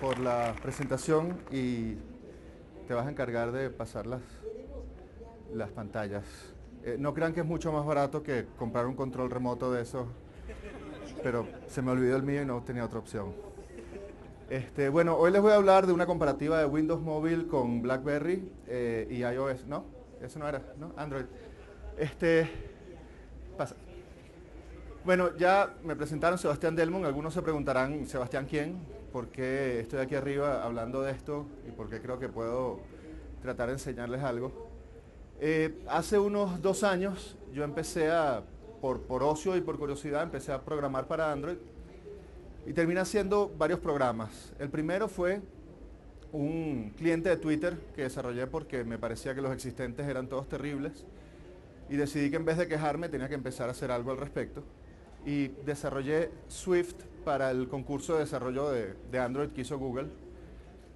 Por la presentación y te vas a encargar de pasar las, las pantallas. Eh, no crean que es mucho más barato que comprar un control remoto de esos, pero se me olvidó el mío y no tenía otra opción. Este, bueno, hoy les voy a hablar de una comparativa de Windows Mobile con BlackBerry eh, y iOS. ¿No? Eso no era, ¿no? Android. Este. Bueno, ya me presentaron Sebastián Delmon. Algunos se preguntarán, ¿Sebastián quién? ¿Por qué estoy aquí arriba hablando de esto? Y por qué creo que puedo tratar de enseñarles algo. Eh, hace unos dos años yo empecé a, por, por ocio y por curiosidad, empecé a programar para Android y terminé haciendo varios programas. El primero fue un cliente de Twitter que desarrollé porque me parecía que los existentes eran todos terribles y decidí que en vez de quejarme tenía que empezar a hacer algo al respecto y desarrollé Swift para el concurso de desarrollo de, Android que hizo Google.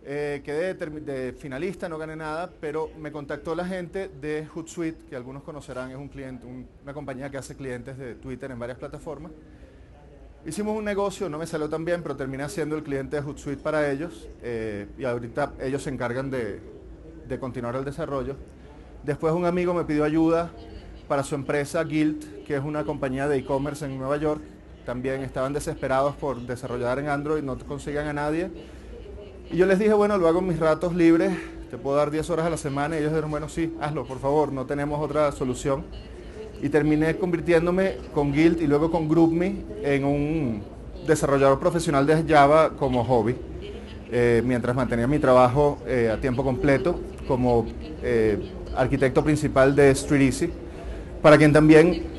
Eh, quedé de, finalista, no gané nada, pero me contactó la gente de Hootsuite, que algunos conocerán, es un cliente, una compañía que hace clientes de Twitter en varias plataformas. Hicimos un negocio, no me salió tan bien, pero terminé siendo el cliente de Hootsuite para ellos eh, y ahorita ellos se encargan de, continuar el desarrollo. Después un amigo me pidió ayuda para su empresa Guild, que es una compañía de e-commerce en Nueva York. También estaban desesperados por desarrollar en Android, no consigan a nadie. Y yo les dije, bueno, lo hago mis ratos libres, te puedo dar 10 horas a la semana. Y ellos dijeron, bueno, sí, hazlo, por favor, no tenemos otra solución y terminé convirtiéndome con Guild y luego con GroupMe en un desarrollador profesional de Java como hobby, eh, mientras mantenía mi trabajo eh, a tiempo completo como eh, arquitecto principal de StreetEasy, para quien también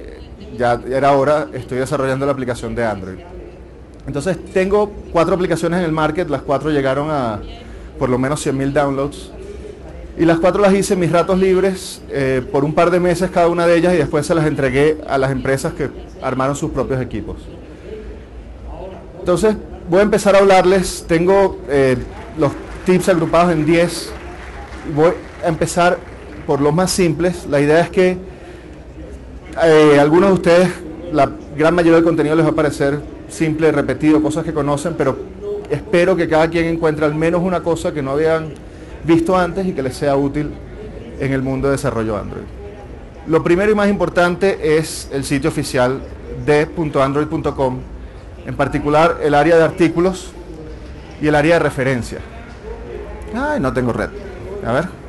ya era hora, estoy desarrollando la aplicación de Android. Entonces tengo cuatro aplicaciones en el market, las cuatro llegaron a por lo menos 100.000 downloads y las cuatro las hice en mis ratos libres eh, por un par de meses cada una de ellas y después se las entregué a las empresas que armaron sus propios equipos. Entonces voy a empezar a hablarles, tengo eh, los tips agrupados en 10. Voy a empezar por los más simples. La idea es que eh, algunos de ustedes, la gran mayoría del contenido les va a parecer simple, repetido, cosas que conocen, pero espero que cada quien encuentre al menos una cosa que no habían visto antes y que les sea útil en el mundo de desarrollo Android. Lo primero y más importante es el sitio oficial de .android.com, en particular el área de artículos y el área de referencia. Ay, no tengo red. A ver.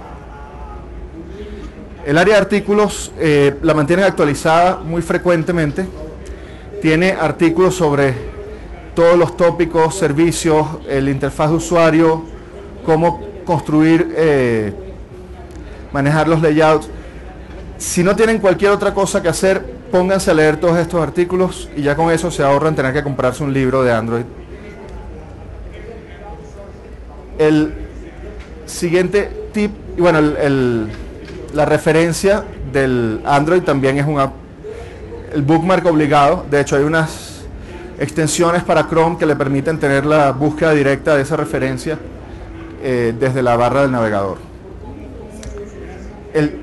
El área de artículos eh, la mantienen actualizada muy frecuentemente. Tiene artículos sobre todos los tópicos, servicios, el interfaz de usuario, cómo construir, eh, manejar los layouts. Si no tienen cualquier otra cosa que hacer, pónganse a leer todos estos artículos y ya con eso se ahorran tener que comprarse un libro de Android. El siguiente tip, y bueno, la referencia del Android también es un el bookmark obligado. De hecho, hay unas extensiones para Chrome que le permiten tener la búsqueda directa de esa referencia eh, desde la barra del navegador. El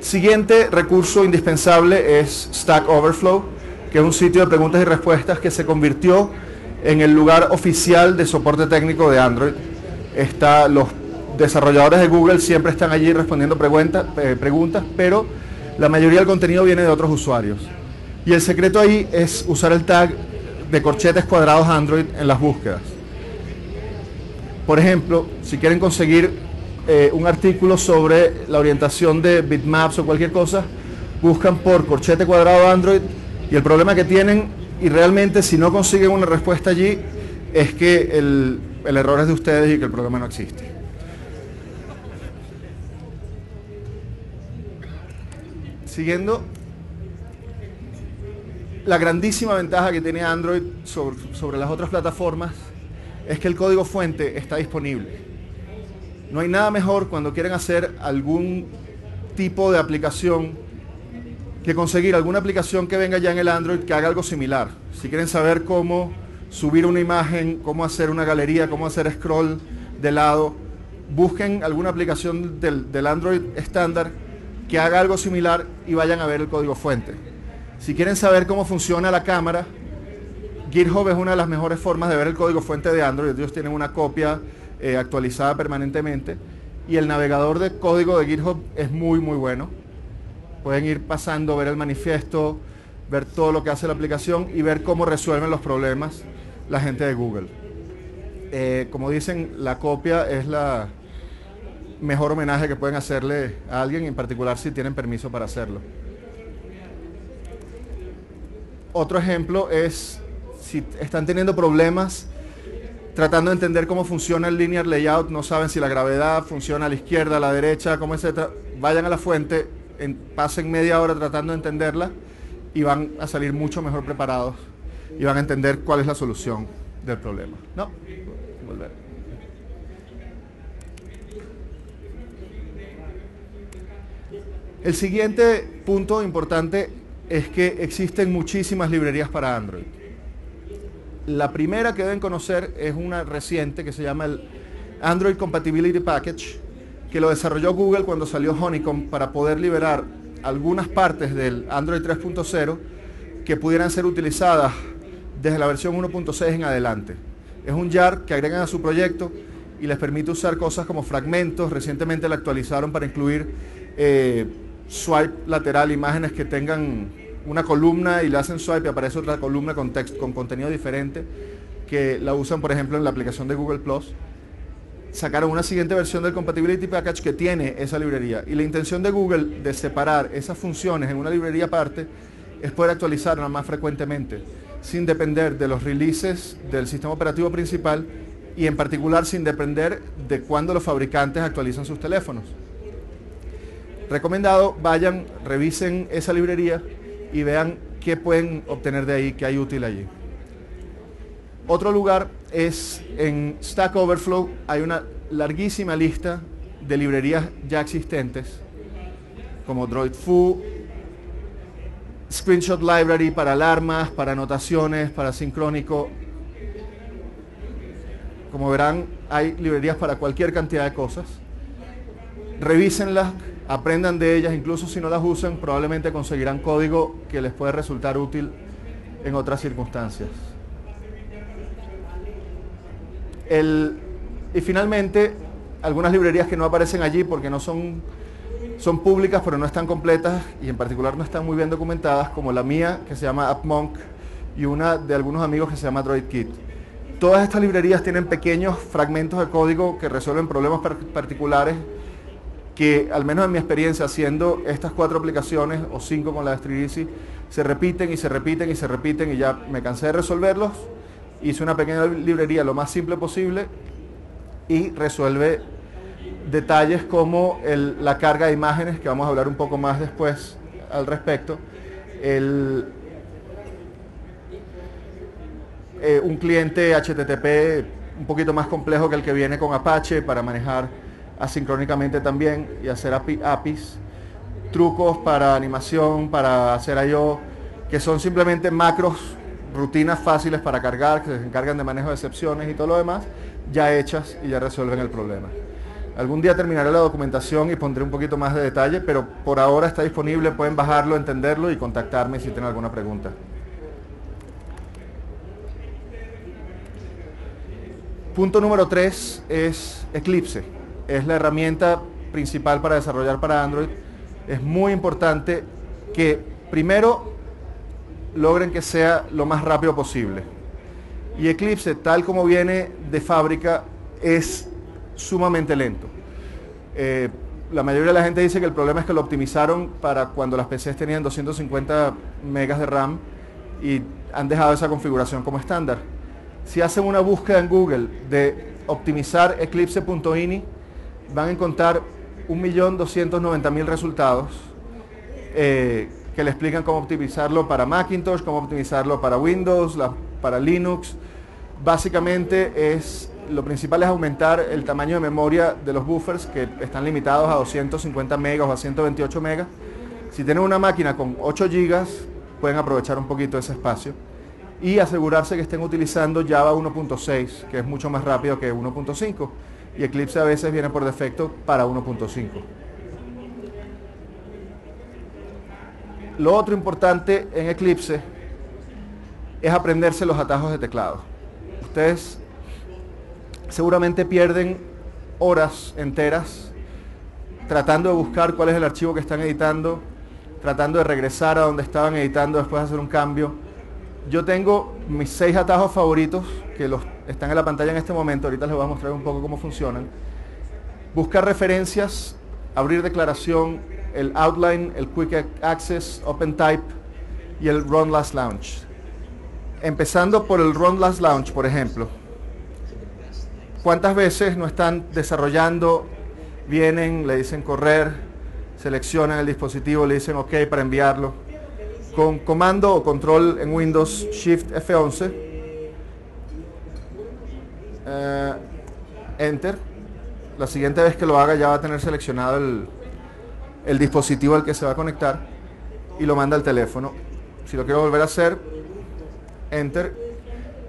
siguiente recurso indispensable es Stack Overflow, que es un sitio de preguntas y respuestas que se convirtió en el lugar oficial de soporte técnico de Android. Está, los desarrolladores de Google siempre están allí respondiendo preguntas, eh, preguntas, pero la mayoría del contenido viene de otros usuarios. Y el secreto ahí es usar el tag de corchetes cuadrados Android en las búsquedas. Por ejemplo, si quieren conseguir eh, un artículo sobre la orientación de bitmaps o cualquier cosa, buscan por corchete cuadrado Android y el problema que tienen, y realmente si no consiguen una respuesta allí, es que el, el error es de ustedes y que el problema no existe. Siguiendo, la grandísima ventaja que tiene Android sobre, sobre las otras plataformas es que el código fuente está disponible. No hay nada mejor cuando quieren hacer algún tipo de aplicación que conseguir alguna aplicación que venga ya en el Android que haga algo similar. Si quieren saber cómo subir una imagen, cómo hacer una galería, cómo hacer scroll de lado, busquen alguna aplicación del, del Android estándar que haga algo similar y vayan a ver el código fuente. Si quieren saber cómo funciona la cámara, GitHub es una de las mejores formas de ver el código fuente de Android. Ellos tienen una copia eh, actualizada permanentemente. Y el navegador de código de GitHub es muy, muy bueno. Pueden ir pasando, ver el manifiesto, ver todo lo que hace la aplicación y ver cómo resuelven los problemas la gente de Google. Eh, como dicen, la copia es la mejor homenaje que pueden hacerle a alguien, en particular si tienen permiso para hacerlo. Otro ejemplo es si están teniendo problemas tratando de entender cómo funciona el linear layout, no saben si la gravedad funciona a la izquierda, a la derecha, cómo etcétera, vayan a la fuente, pasen media hora tratando de entenderla y van a salir mucho mejor preparados y van a entender cuál es la solución del problema. No, volver. El siguiente punto importante es que existen muchísimas librerías para Android. La primera que deben conocer es una reciente que se llama el Android Compatibility Package, que lo desarrolló Google cuando salió Honeycomb para poder liberar algunas partes del Android 3.0 que pudieran ser utilizadas desde la versión 1.6 en adelante. Es un jar que agregan a su proyecto y les permite usar cosas como fragmentos. Recientemente la actualizaron para incluir eh, swipe lateral, imágenes que tengan una columna y le hacen swipe y aparece otra columna con, texto, con contenido diferente, que la usan por ejemplo en la aplicación de Google Plus sacaron una siguiente versión del Compatibility Package que tiene esa librería. Y la intención de Google de separar esas funciones en una librería aparte es poder actualizarla más frecuentemente, sin depender de los releases del sistema operativo principal y en particular sin depender de cuándo los fabricantes actualizan sus teléfonos. Recomendado, vayan, revisen esa librería y vean qué pueden obtener de ahí, qué hay útil allí. Otro lugar es en Stack Overflow, hay una larguísima lista de librerías ya existentes, como DroidFoo, Screenshot Library para alarmas, para anotaciones, para sincrónico. Como verán, hay librerías para cualquier cantidad de cosas. Revísenlas, aprendan de ellas, incluso si no las usan, probablemente conseguirán código que les puede resultar útil en otras circunstancias y finalmente, algunas librerías que no aparecen allí porque no son, son públicas pero no están completas y en particular no están muy bien documentadas, como la mía que se llama AppMonk y una de algunos amigos que se llama DroidKit. Todas estas librerías tienen pequeños fragmentos de código que resuelven problemas particulares que, al menos en mi experiencia haciendo estas cuatro aplicaciones o cinco con la de se repiten y se repiten y se repiten y ya me cansé de resolverlos. Hice una pequeña librería lo más simple posible y resuelve detalles como la carga de imágenes, que vamos a hablar un poco más después al respecto, el, eh, un cliente HTTP un poquito más complejo que el que viene con Apache para manejar asincrónicamente también y hacer APIs, trucos para animación, para hacer I.O., que son simplemente macros rutinas fáciles para cargar, que se encargan de manejo de excepciones y todo lo demás, ya hechas y ya resuelven el problema. Algún día terminaré la documentación y pondré un poquito más de detalle, pero por ahora está disponible, pueden bajarlo, entenderlo y contactarme si tienen alguna pregunta. Punto número 3 es Eclipse. Es la herramienta principal para desarrollar para Android. Es muy importante que primero logren que sea lo más rápido posible. Y Eclipse, tal como viene de fábrica, es sumamente lento. Eh, la mayoría de la gente dice que el problema es que lo optimizaron para cuando las PCs tenían 250 megas de RAM y han dejado esa configuración como estándar. Si hacen una búsqueda en Google de optimizar eclipse.ini, van a encontrar 1.290.000 resultados. Eh, que le explican cómo optimizarlo para Macintosh, cómo optimizarlo para Windows, para Linux. Básicamente es lo principal es aumentar el tamaño de memoria de los buffers que están limitados a 250 megas o a 128 megas. Si tienen una máquina con 8 gigas, pueden aprovechar un poquito ese espacio y asegurarse que estén utilizando Java 1.6, que es mucho más rápido que 1.5 y Eclipse a veces viene por defecto para 1.5. Lo otro importante en Eclipse es aprenderse los atajos de teclado. Ustedes seguramente pierden horas enteras tratando de buscar cuál es el archivo que están editando, tratando de regresar a donde estaban editando después de hacer un cambio. Yo tengo mis seis atajos favoritos que los están en la pantalla en este momento. Ahorita les voy a mostrar un poco cómo funcionan. Buscar referencias, abrir declaración, el outline, el quick access, open type y el run last launch. Empezando por el run last launch, por ejemplo. ¿Cuántas veces no están desarrollando, vienen, le dicen correr, seleccionan el dispositivo, le dicen OK para enviarlo? Con comando o control en Windows Shift F11, eh, Enter. La siguiente vez que lo haga ya va a tener seleccionado el, el dispositivo al que se va a conectar y lo manda al teléfono. Si lo quiero volver a hacer, Enter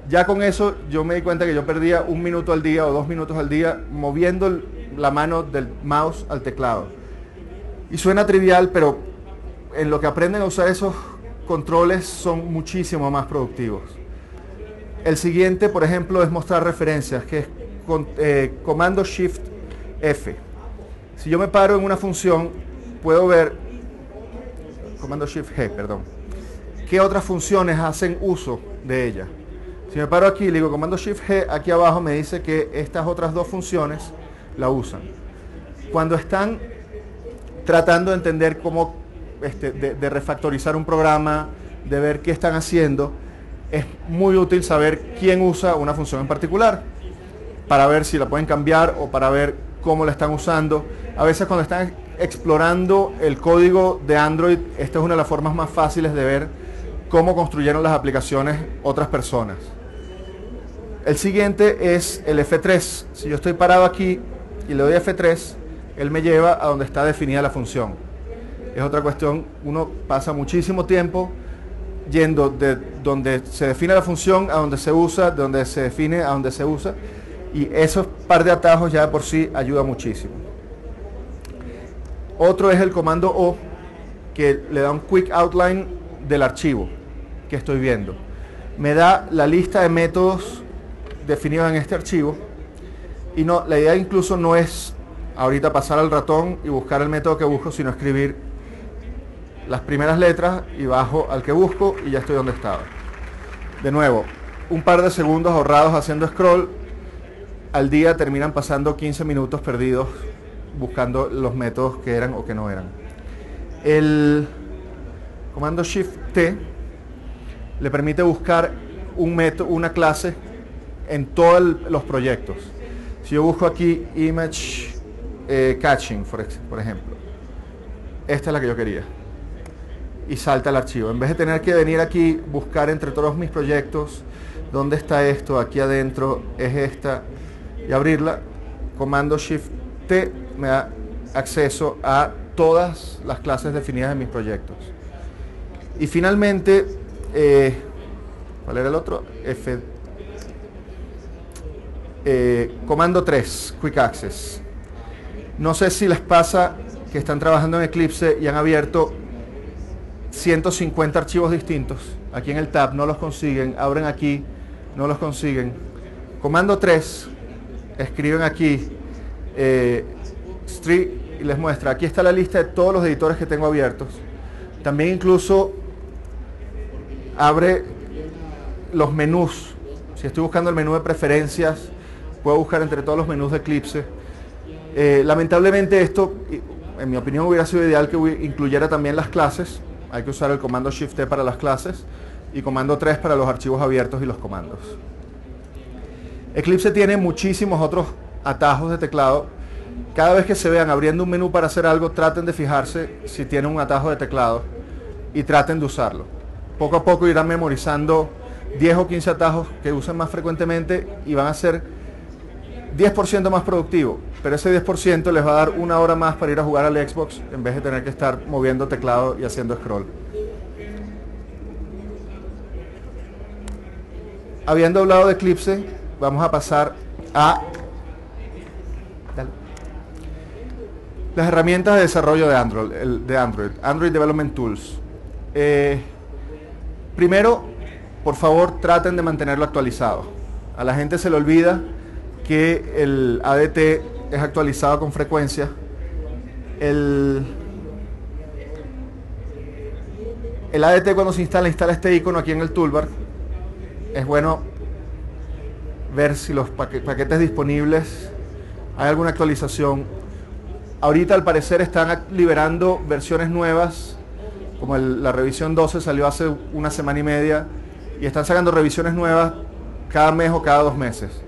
ya con eso yo me di cuenta que yo perdía un minuto al día o dos minutos al día moviendo la mano del mouse al teclado. Y suena trivial, pero en lo que aprenden a usar esos controles son muchísimo más productivos. El siguiente, por ejemplo, es mostrar referencias, que es con, eh, comando Shift F. Si yo me paro en una función, puedo ver, comando Shift G, perdón, qué otras funciones hacen uso de ella. Si me paro aquí y le digo comando Shift G, aquí abajo me dice que estas otras dos funciones la usan. Cuando están tratando de entender cómo este, de, refactorizar un programa, de ver qué están haciendo, es muy útil saber quién usa una función en particular, para ver si la pueden cambiar o para ver cómo la están usando. A veces cuando están explorando el código de Android, esta es una de las formas más fáciles de ver cómo construyeron las aplicaciones otras personas. El siguiente es el F3. Si yo estoy parado aquí y le doy F3, él me lleva a donde está definida la función. Es otra cuestión, uno pasa muchísimo tiempo yendo de donde se define la función a donde se usa, de donde se define a donde se usa, y esos par de atajos ya por sí ayuda muchísimo. Otro es el comando O, que le da un quick outline del archivo que estoy viendo. Me da la lista de métodos definido en este archivo. Y no, la idea incluso no es ahorita pasar al ratón y buscar el método que busco, sino escribir las primeras letras y bajo al que busco y ya estoy donde estaba. De nuevo, un par de segundos ahorrados haciendo scroll, al día terminan pasando 15 minutos perdidos buscando los métodos que eran o que no eran. El comando Shift T le permite buscar un método, una clase en todos los proyectos. Si yo busco aquí image eh, catching, por, por ejemplo, esta es la que yo quería. Y salta el archivo. En vez de tener que venir aquí, buscar entre todos mis proyectos, dónde está esto, aquí adentro es esta, y abrirla, comando Shift T me da acceso a todas las clases definidas en mis proyectos. Y finalmente, eh, ¿cuál era el otro? F, eh, comando 3, Quick Access. No sé si les pasa que están trabajando en Eclipse y han abierto 150 archivos distintos. Aquí en el tab no los consiguen, abren aquí, no los consiguen. Comando 3, escriben aquí eh, street y les muestra. Aquí está la lista de todos los editores que tengo abiertos. También incluso abre los menús. Si estoy buscando el menú de preferencias, puedo buscar entre todos los menús de Eclipse. Eh, lamentablemente esto, en mi opinión, hubiera sido ideal que incluyera también las clases. Hay que usar el comando Shift T para las clases y comando 3 para los archivos abiertos y los comandos. Eclipse tiene muchísimos otros atajos de teclado. Cada vez que se vean abriendo un menú para hacer algo, traten de fijarse si tiene un atajo de teclado y traten de usarlo. Poco a poco irán memorizando 10 o 15 atajos que usen más frecuentemente y van a ser 10% más productivo, pero ese 10% les va a dar una hora más para ir a jugar al Xbox en vez de tener que estar moviendo teclado y haciendo scroll. Habiendo hablado de Eclipse, vamos a pasar a las herramientas de desarrollo de Android, de Android, Development Tools. Eh, primero, por favor traten de mantenerlo actualizado. A la gente se le olvida que el ADT es actualizado con frecuencia. El, el ADT cuando se instala, instala este icono aquí en el toolbar. Es bueno ver si los paquetes disponibles hay alguna actualización. Ahorita al parecer están liberando versiones nuevas, como la revisión 12 salió hace una semana y media, y están sacando revisiones nuevas cada mes o cada dos meses.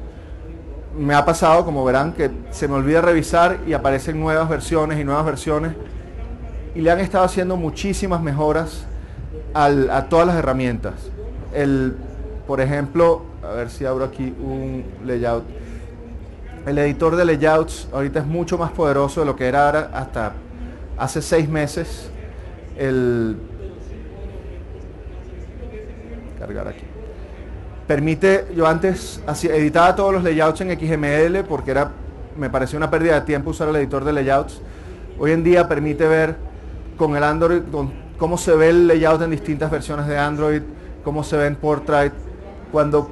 Me ha pasado, como verán, que se me olvida revisar y aparecen nuevas versiones y nuevas versiones, y le han estado haciendo muchísimas mejoras a todas las herramientas. El, por ejemplo, a ver si abro aquí un layout el editor de layouts ahorita es mucho más poderoso de lo que era hasta hace seis meses. El cargar aquí. Permite, yo antes editaba todos los layouts en XML porque era, me parecía una pérdida de tiempo usar el editor de layouts. Hoy en día permite ver con el Android cómo se ve el layout en distintas versiones de Android, cómo se ve en Portrait. Cuando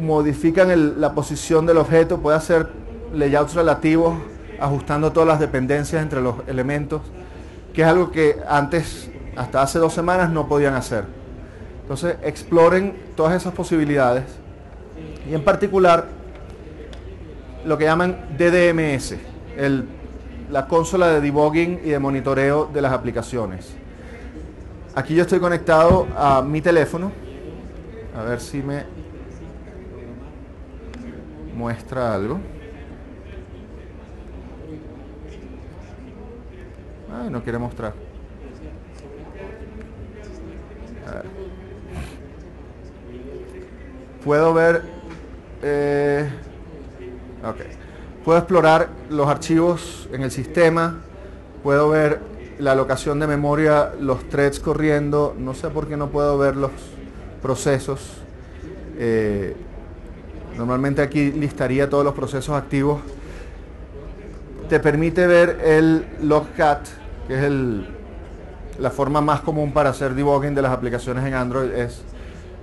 modifican la posición del objeto, puede hacer layouts relativos, ajustando todas las dependencias entre los elementos, que es algo que antes, hasta hace dos semanas, no podían hacer. Entonces, exploren todas esas posibilidades y en particular lo que llaman DDMS, la consola de debugging y de monitoreo de las aplicaciones. Aquí yo estoy conectado a mi teléfono, a ver si me muestra algo. no quiere mostrar. Puedo ver... Eh, ok. Puedo explorar los archivos en el sistema. Puedo ver la alocación de memoria, los threads corriendo. No sé por qué no puedo ver los procesos. Eh, normalmente aquí listaría todos los procesos activos. Te permite ver el logcat que es la forma más común para hacer debugging de las aplicaciones en Android, es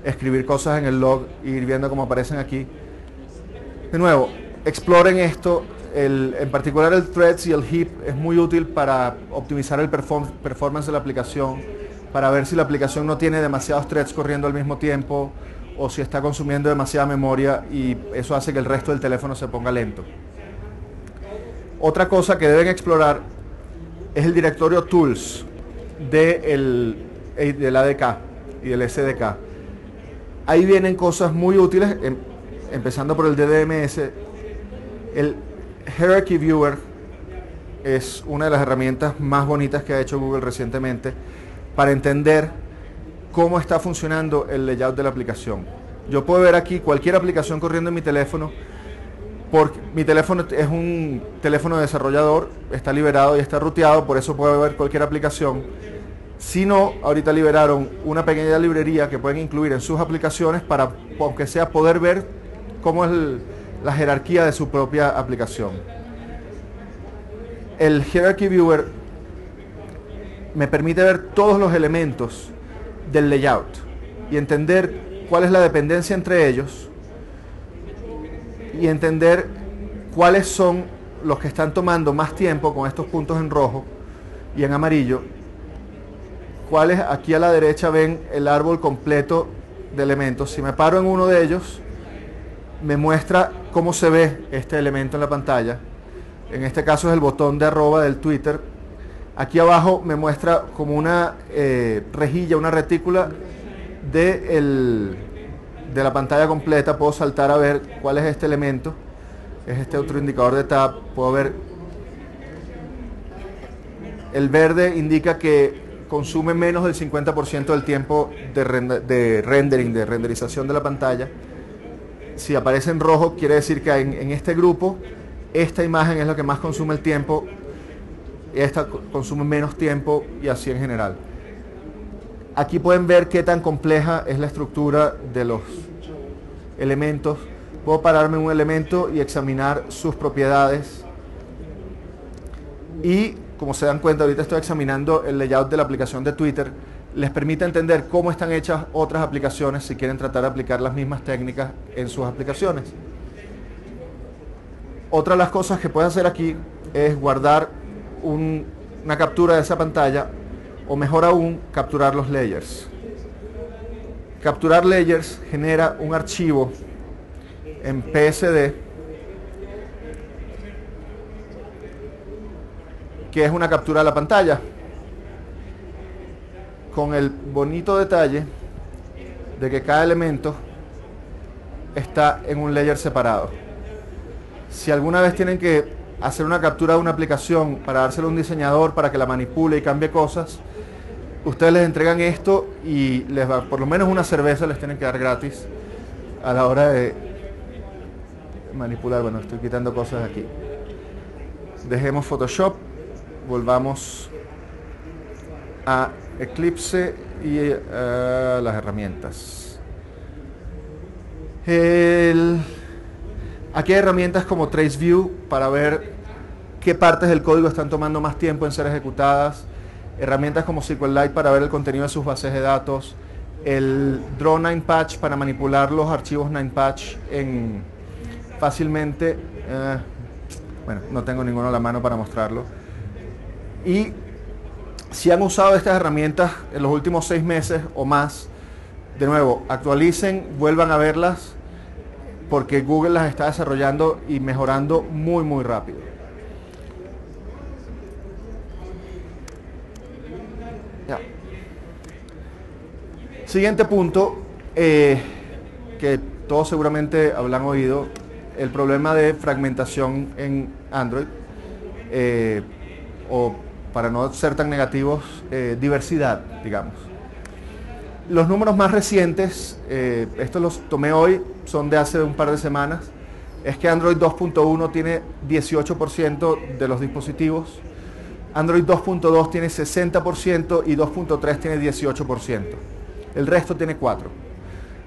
escribir cosas en el log ir viendo cómo aparecen aquí. De nuevo, exploren esto. en particular el threads y el heap es muy útil para optimizar el performance de la aplicación, para ver si la aplicación no tiene demasiados threads corriendo al mismo tiempo o si está consumiendo demasiada memoria y eso hace que el resto del teléfono se ponga lento. Otra cosa que deben explorar es el directorio Tools de del ADK y del SDK. Ahí vienen cosas muy útiles, em, empezando por el DDMS. El Hierarchy Viewer es una de las herramientas más bonitas que ha hecho Google recientemente para entender cómo está funcionando el layout de la aplicación. Yo puedo ver aquí cualquier aplicación corriendo en mi teléfono porque mi teléfono es un teléfono desarrollador, está liberado y está ruteado, por eso puedo ver cualquier aplicación. Si no, ahorita liberaron una pequeña librería que pueden incluir en sus aplicaciones para, aunque sea, poder ver cómo es la jerarquía de su propia aplicación. El Hierarchy Viewer me permite ver todos los elementos del layout y entender cuál es la dependencia entre ellos y entender cuáles son los que están tomando más tiempo con estos puntos en rojo y en amarillo. Cuáles aquí a la derecha ven el árbol completo de elementos. Si me paro en uno de ellos, me muestra cómo se ve este elemento en la pantalla. En este caso es el botón de arroba del Twitter. Aquí abajo me muestra como una eh, rejilla, una retícula de el, de la pantalla completa puedo saltar a ver cuál es este elemento. Es este otro indicador de tab. Puedo ver. El verde indica que consume menos del 50% del tiempo de, de, rendering, de renderización de la pantalla. Si aparece en rojo, quiere decir que en, este grupo, esta imagen es la que más consume el tiempo, esta consume menos tiempo y así en general. Aquí pueden ver qué tan compleja es la estructura de los elementos. Puedo pararme en un elemento y examinar sus propiedades. Y como se dan cuenta, ahorita estoy examinando el layout de la aplicación de Twitter les permite entender cómo están hechas otras aplicaciones si quieren tratar de aplicar las mismas técnicas en sus aplicaciones. Otra de las cosas que puedes hacer aquí es guardar una captura de esa pantalla o mejor aún capturar los layers. Capturar layers genera un archivo en PSD que es una captura de la pantalla con el bonito detalle de que cada elemento está en un layer separado. Si alguna vez tienen que hacer una captura de una aplicación para dárselo a un diseñador para que la manipule y cambie cosas, ustedes les entregan esto y les va, por lo menos una cerveza les tienen que dar gratis a la hora de manipular. Bueno, estoy quitando cosas aquí. Dejemos Photoshop, volvamos a Eclipse y eh, las herramientas. aquí hay herramientas como TraceView para ver qué partes del código están tomando más tiempo en ser ejecutadas. Herramientas como SQLite para ver el contenido de sus bases de datos. El Draw 9Patch para manipular los archivos 9Patch en fácilmente. Eh, bueno, no tengo ninguno a la mano para mostrarlo. Y si han usado estas herramientas en los últimos seis meses o más, de nuevo, actualicen, vuelvan a verlas, porque Google las está desarrollando y mejorando muy, muy rápido. Siguiente punto, eh, que todos seguramente habrán oído, el problema de fragmentación en Android, eh, o para no ser tan negativos, eh, diversidad, digamos. Los números más recientes, eh, estos los tomé hoy, son de hace un par de semanas, es que Android 2.1 tiene 18% de los dispositivos, Android 2.2 tiene 60% y 2.3 tiene 18%. El resto tiene 4%.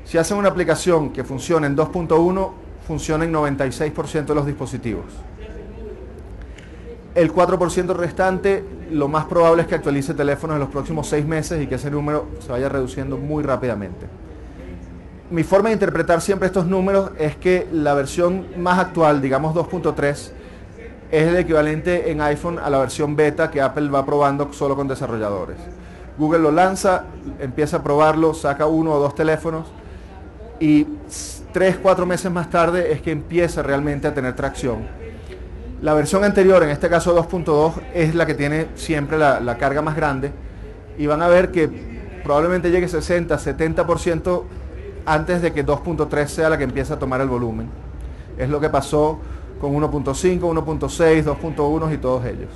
Si hacen una aplicación que funciona en 2.1, funciona en 96% de los dispositivos. El 4% restante, lo más probable es que actualice teléfonos en los próximos seis meses y que ese número se vaya reduciendo muy rápidamente. Mi forma de interpretar siempre estos números es que la versión más actual, digamos 2.3, es el equivalente en iPhone a la versión beta que Apple va probando solo con desarrolladores. Google lo lanza, empieza a probarlo, saca uno o dos teléfonos y tres, cuatro meses más tarde es que empieza realmente a tener tracción la versión anterior, en este caso 2.2, es la que tiene siempre la, carga más grande y van a ver que probablemente llegue 60, 70% antes de que 2.3 sea la que empiece a tomar el volumen. Es lo que pasó con 1.5, 1.6, 2.1 y todos ellos.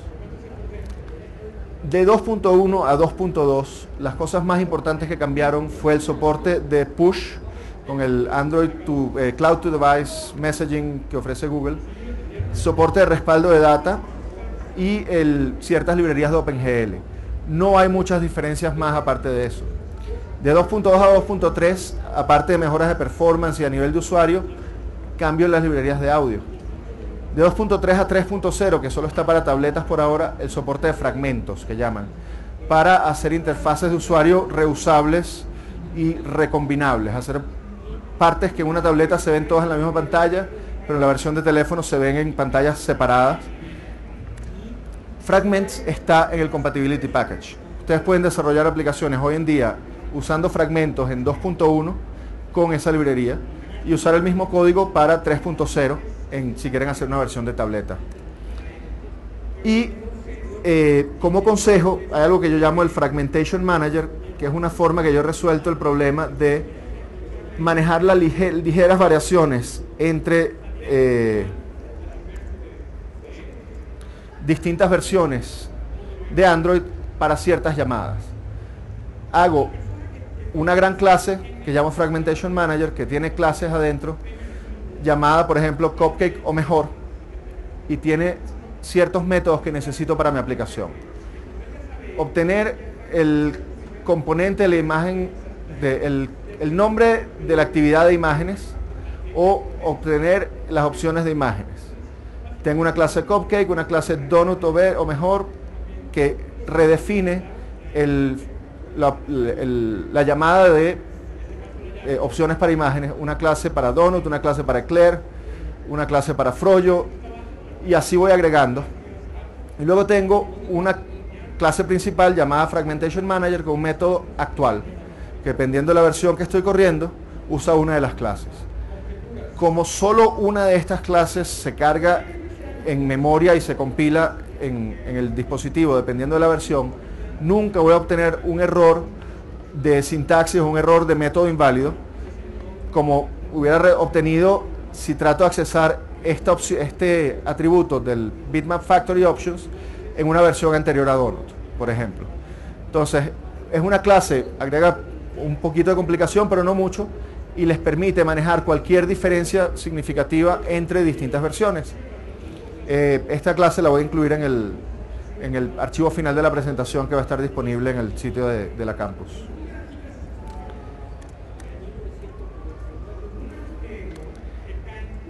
De 2.1 a 2.2, las cosas más importantes que cambiaron fue el soporte de push con el Android to, eh, Cloud to Device Messaging que ofrece Google soporte de respaldo de data y ciertas librerías de OpenGL. No hay muchas diferencias más aparte de eso. De 2.2 a 2.3, aparte de mejoras de performance y a nivel de usuario, cambio en las librerías de audio. De 2.3 a 3.0, que solo está para tabletas por ahora, el soporte de fragmentos, que llaman, para hacer interfaces de usuario reusables y recombinables, hacer partes que en una tableta se ven todas en la misma pantalla pero en la versión de teléfono se ven en pantallas separadas. Fragments está en el Compatibility Package. Ustedes pueden desarrollar aplicaciones hoy en día usando fragmentos en 2.1 con esa librería y usar el mismo código para 3.0 en si quieren hacer una versión de tableta. Y eh, como consejo, hay algo que yo llamo el Fragmentation Manager, que es una forma que yo he resuelto el problema de manejar las ligeras variaciones entre eh, distintas versiones de Android para ciertas llamadas. Hago una gran clase que llamo Fragmentation Manager, que tiene clases adentro, llamada por ejemplo Cupcake o mejor, y tiene ciertos métodos que necesito para mi aplicación. Obtener el componente de la imagen, el nombre de la actividad de imágenes, o obtener las opciones de imágenes. Tengo una clase cupcake, una clase donut o, o mejor que redefine la, llamada de eh, opciones para imágenes, una clase para Donut, una clase para Eclair, una clase para Froyo, y así voy agregando. Y luego tengo una clase principal llamada Fragmentation Manager con un método actual, que dependiendo de la versión que estoy corriendo, usa una de las clases. Como solo una de estas clases se carga en memoria y se compila en, el dispositivo, dependiendo de la versión, nunca voy a obtener un error de sintaxis o un error de método inválido, como hubiera obtenido si trato de accesar este atributo del bitmap factory options en una versión anterior a Donut, por ejemplo. Entonces, es una clase, agrega un poquito de complicación, pero no mucho, y les permite manejar cualquier diferencia significativa entre distintas versiones. Eh, esta clase la voy a incluir en el, en el archivo final de la presentación que va a estar disponible en el sitio de, de la campus.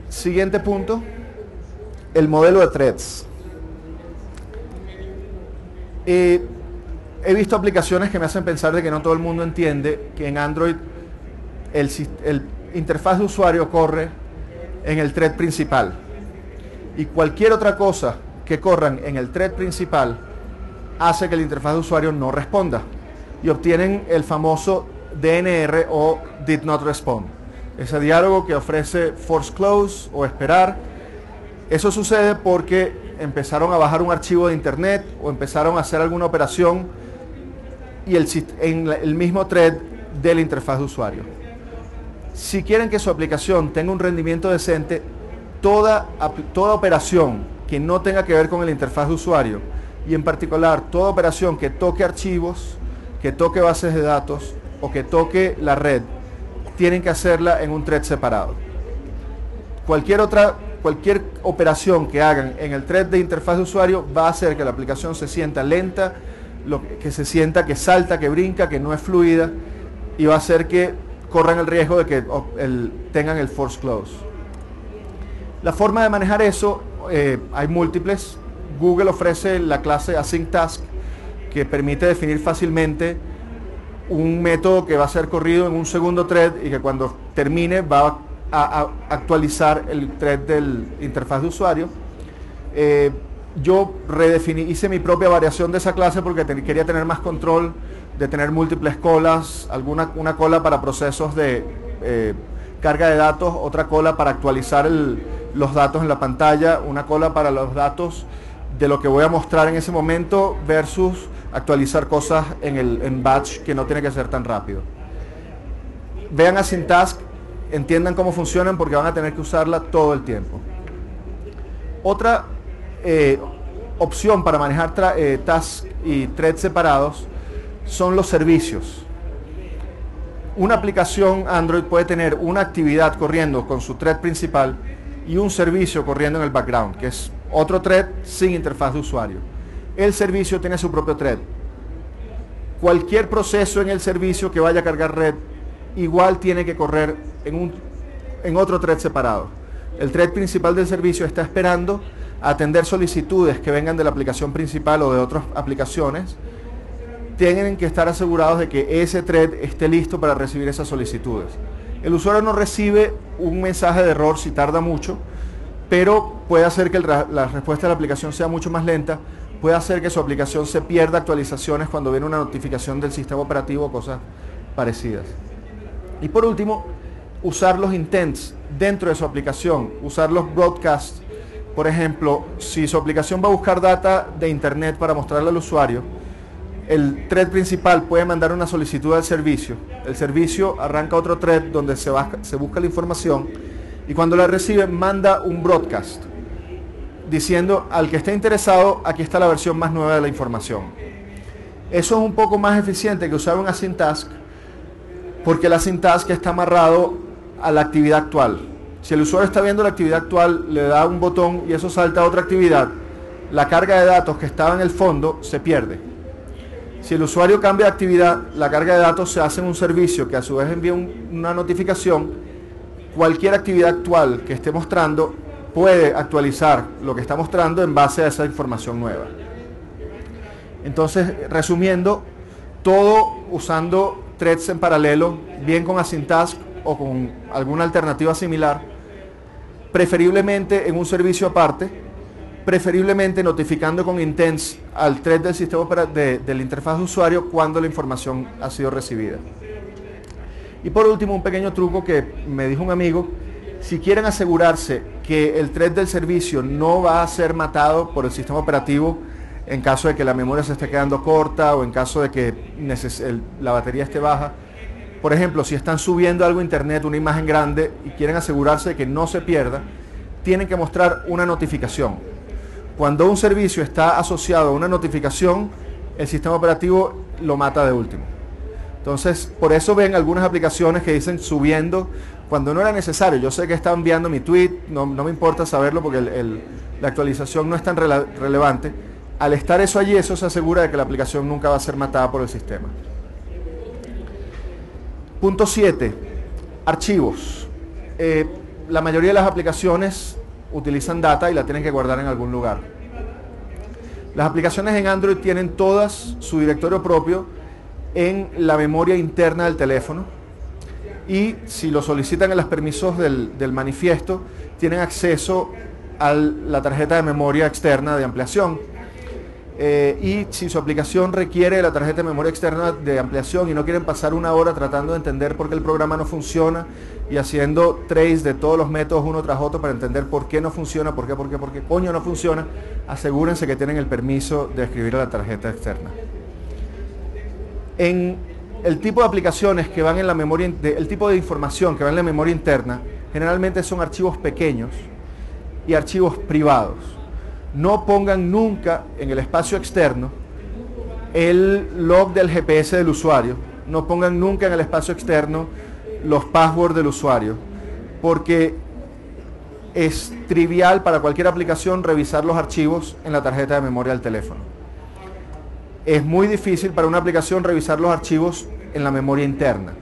Siguiente punto, el modelo de threads. Eh, he visto aplicaciones que me hacen pensar de que no todo el mundo entiende que en Android el, interfaz de usuario corre en el thread principal y cualquier otra cosa que corran en el thread principal hace que la interfaz de usuario no responda y obtienen el famoso DNR o Did Not Respond. Ese diálogo que ofrece force close o esperar. Eso sucede porque empezaron a bajar un archivo de internet o empezaron a hacer alguna operación y en el mismo thread de la interfaz de usuario. Si quieren que su aplicación tenga un rendimiento decente, toda, toda operación que no tenga que ver con la interfaz de usuario y en particular toda operación que toque archivos, que toque bases de datos o que toque la red, tienen que hacerla en un thread separado. Cualquier otra cualquier operación que hagan en el thread de interfaz de usuario va a hacer que la aplicación se sienta lenta, que se sienta que salta, que brinca, que no es fluida y va a hacer que corran el riesgo de que tengan el force close. La forma de manejar eso, eh, hay múltiples. Google ofrece la clase async task que permite definir fácilmente un método que va a ser corrido en un segundo thread y que cuando termine va a, actualizar el thread del interfaz de usuario. Eh, yo redefiní, hice mi propia variación de esa clase porque quería tener más control de tener múltiples colas, alguna una cola para procesos de eh, carga de datos, otra cola para actualizar los datos en la pantalla, una cola para los datos de lo que voy a mostrar en ese momento versus actualizar cosas en el en batch que no tiene que ser tan rápido. Vean a Syntask, entiendan cómo funcionan porque van a tener que usarla todo el tiempo. Otra eh, opción para manejar eh, tasks y threads separados son los servicios. Una aplicación Android puede tener una actividad corriendo con su thread principal y un servicio corriendo en el background, que es otro thread sin interfaz de usuario. El servicio tiene su propio thread. Cualquier proceso en el servicio que vaya a cargar red, igual tiene que correr en, un, en otro thread separado. El thread principal del servicio está esperando atender solicitudes que vengan de la aplicación principal o de otras aplicaciones. Tienen que estar asegurados de que ese thread esté listo para recibir esas solicitudes. El usuario no recibe un mensaje de error si tarda mucho, pero puede hacer que la respuesta de la aplicación sea mucho más lenta, puede hacer que su aplicación se pierda actualizaciones cuando viene una notificación del sistema operativo o cosas parecidas. Y por último, usar los intents dentro de su aplicación, usar los broadcasts. Por ejemplo, si su aplicación va a buscar data de internet para mostrarle al usuario, el thread principal puede mandar una solicitud al servicio. El servicio arranca otro thread donde se, busca la información y cuando la recibe manda un broadcast diciendo al que esté interesado, aquí está la versión más nueva de la información. Eso es un poco más eficiente que usar una syntask porque la syntask está amarrado a la actividad actual. Si el usuario está viendo la actividad actual, le da un botón y eso salta a otra actividad, la carga de datos que estaba en el fondo se pierde. Si el usuario cambia de actividad, la carga de datos se hace en un servicio que a su vez envía una notificación. Cualquier actividad actual que esté mostrando puede actualizar lo que está mostrando en base a esa información nueva. Entonces, resumiendo, todo usando threads en paralelo, bien con Asytask o con alguna alternativa similar, preferiblemente en un servicio aparte, preferiblemente notificando con intents al thread del sistema de, de la interfaz de usuario cuando la información ha sido recibida. Y por último, un pequeño truco que me dijo un amigo, si quieren asegurarse que el thread del servicio no va a ser matado por el sistema operativo en caso de que la memoria se esté quedando corta o en caso de que la batería esté baja, por ejemplo, si están subiendo algo a internet, una imagen grande, y quieren asegurarse de que no se pierda, tienen que mostrar una notificación. Cuando un servicio está asociado a una notificación, el sistema operativo lo mata de último. Entonces, por eso ven algunas aplicaciones que dicen subiendo cuando no era necesario. Yo sé que está enviando mi tweet, no, me importa saberlo porque la actualización no es tan relevante. Al estar eso allí, eso se asegura de que la aplicación nunca va a ser matada por el sistema. Punto 7. Archivos. Eh, la mayoría de las aplicaciones utilizan data y la tienen que guardar en algún lugar. Las aplicaciones en Android tienen todas su directorio propio en la memoria interna del teléfono y si lo solicitan en los permisos del, del manifiesto, tienen acceso a la tarjeta de memoria externa de ampliación eh, y si su aplicación requiere la tarjeta de memoria externa de ampliación y no quieren pasar una hora tratando de entender por qué el programa no funciona y haciendo trace de todos los métodos uno tras otro para entender por qué no funciona, por qué, por qué, por qué coño no funciona, asegúrense que tienen el permiso de escribir a la tarjeta externa. En el tipo de aplicaciones que van en la memoria, el tipo de información que va en la memoria interna, generalmente son archivos pequeños y archivos privados no pongan nunca en el espacio externo el log del GPS del usuario, no pongan nunca en el espacio externo los passwords del usuario, porque es trivial para cualquier aplicación revisar los archivos en la tarjeta de memoria del teléfono. Es muy difícil para una aplicación revisar los archivos en la memoria interna.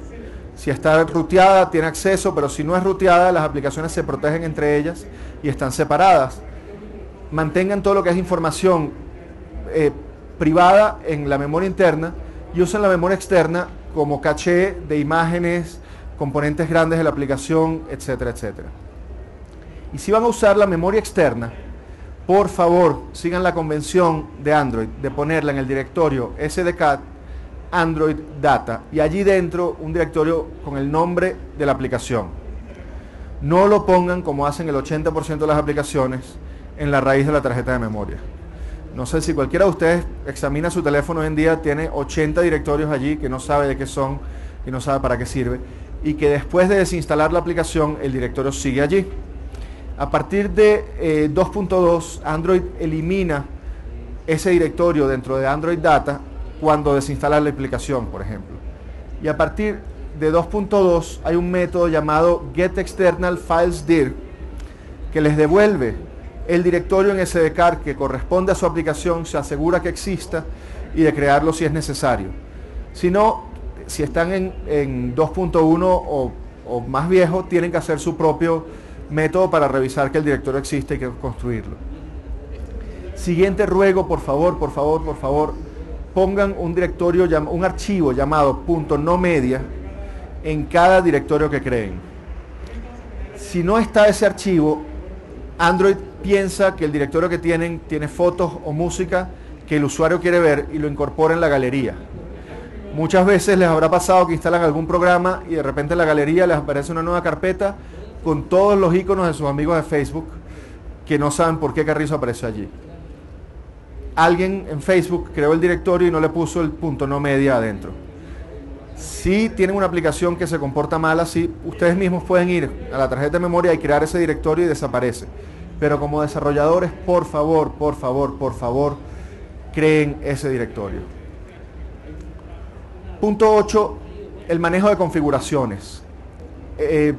Si está ruteada, tiene acceso, pero si no es ruteada, las aplicaciones se protegen entre ellas y están separadas mantengan todo lo que es información eh, privada en la memoria interna y usen la memoria externa como caché de imágenes, componentes grandes de la aplicación, etcétera, etcétera. Y si van a usar la memoria externa, por favor, sigan la convención de Android de ponerla en el directorio SDK Android Data y allí dentro un directorio con el nombre de la aplicación. No lo pongan como hacen el 80% de las aplicaciones en la raíz de la tarjeta de memoria. No sé si cualquiera de ustedes examina su teléfono hoy en día, tiene 80 directorios allí que no sabe de qué son y no sabe para qué sirve, y que después de desinstalar la aplicación el directorio sigue allí. A partir de 2.2, eh, Android elimina ese directorio dentro de Android Data cuando desinstala la aplicación, por ejemplo. Y a partir de 2.2 hay un método llamado getExternalFilesDir que les devuelve el directorio en SDK que corresponde a su aplicación se asegura que exista y de crearlo si es necesario. Si no, si están en, 2.1 o, o, más viejo, tienen que hacer su propio método para revisar que el directorio existe y que construirlo. Siguiente ruego, por favor, por favor, por favor, pongan un directorio, un archivo llamado .no media en cada directorio que creen. Si no está ese archivo, Android piensa que el directorio que tienen tiene fotos o música que el usuario quiere ver y lo incorpora en la galería. Muchas veces les habrá pasado que instalan algún programa y de repente en la galería les aparece una nueva carpeta con todos los iconos de sus amigos de Facebook que no saben por qué Carrizo apareció allí. Alguien en Facebook creó el directorio y no le puso el punto no media adentro. Si tienen una aplicación que se comporta mal así, ustedes mismos pueden ir a la tarjeta de memoria y crear ese directorio y desaparece. Pero como desarrolladores, por favor, por favor, por favor, creen ese directorio. Punto 8, el manejo de configuraciones. Eh,